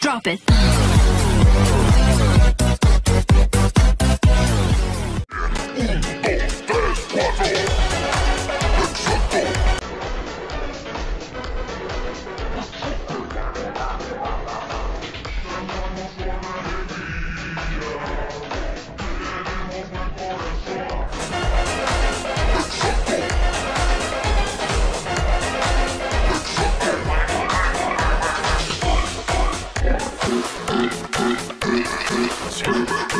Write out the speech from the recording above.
Drop it. Exacto.